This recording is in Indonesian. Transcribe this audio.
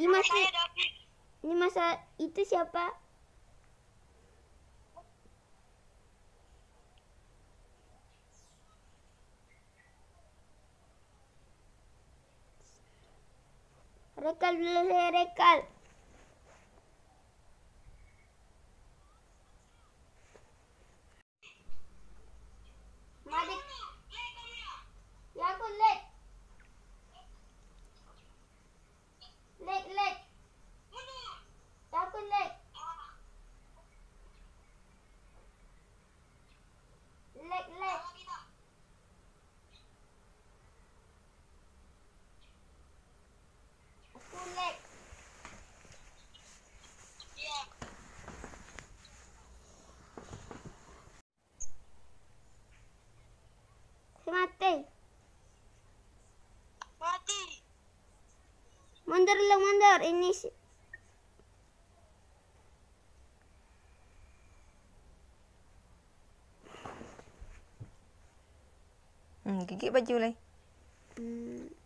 Dimas Saya nih. David. Ini masa itu siapa? Rekal dulu saya rekal. Mati. Mati. Mundur lu mundur. Ini si- Hmm, gigit baju lah. hmm,